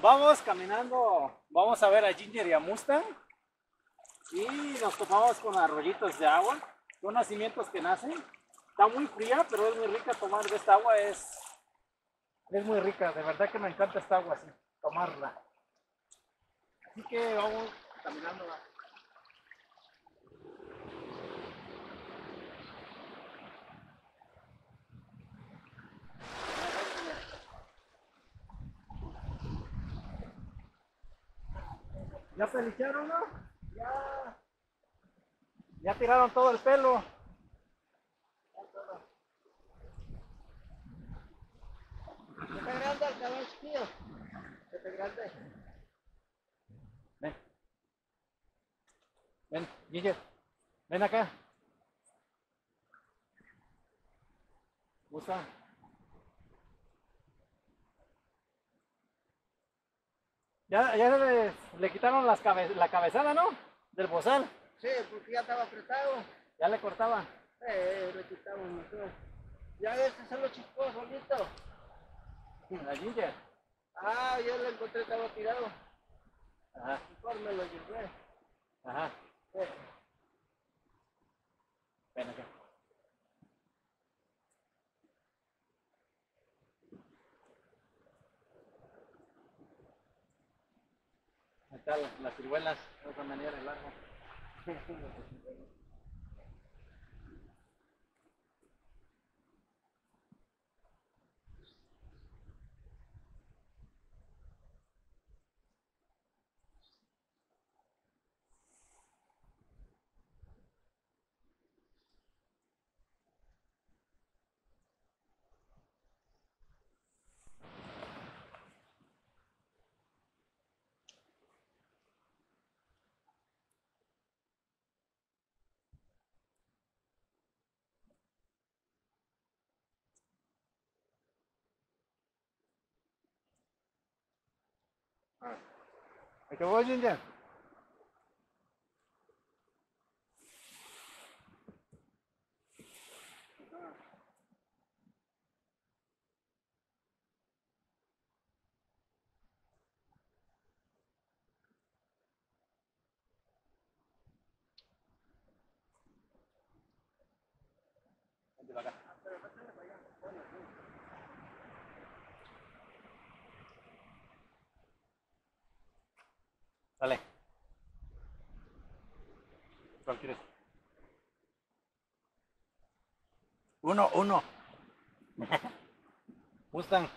Vamos caminando, vamos a ver a Ginger y a Mustang. Y nos topamos con arroyitos de agua, son nacimientos que nacen. Está muy fría, pero es muy rica tomar de esta agua, es, es muy rica, de verdad que me encanta esta agua, así, tomarla. Así que vamos caminando. ¿Ya pelicharon, no? Ya. Ya tiraron todo el pelo. Está grande el caballo chiquillo. Está grande. Ven. Ven, Ginger. Ven acá. Gusta. Ya, ya le, le quitaron las cabe- la cabezada, ¿no? Del bozal. Sí, porque ya estaba apretado. Ya le cortaba. Eh, le quitamos mejor. Ya ves que se lo chispó solito. La Ginger. Ah, ya lo encontré, estaba tirado. Ajá, Mejor me lo llevé. ajá. Eh, Ven acá. Las, las ciruelas, de otra manera el largo. ¿Acabó, Ginger? Vente para acá. Dale. ¿Cuál quieres? Uno, uno. Mustang.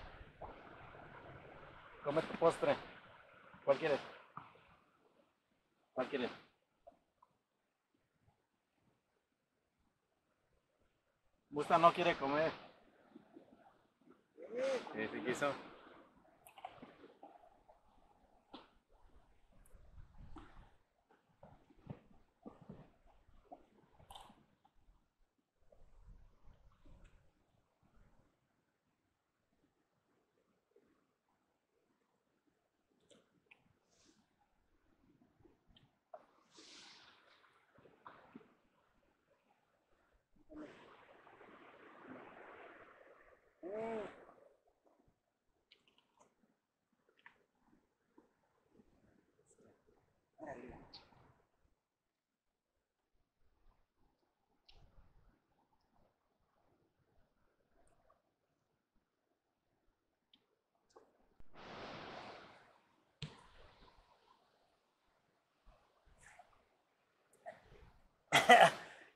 Come tu postre. ¿Cuál quieres? ¿Cuál quieres? Mustang no quiere comer. Sí quiso.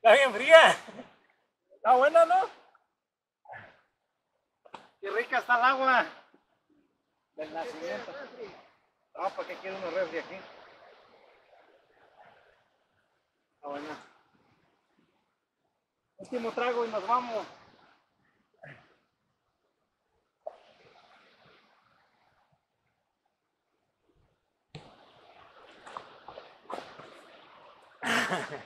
Está bien fría. Está buena, ¿no? Qué rica está el agua. Del nacimiento. No, ¿para qué quiero unos refri aquí? Está buena. Último trago y nos vamos.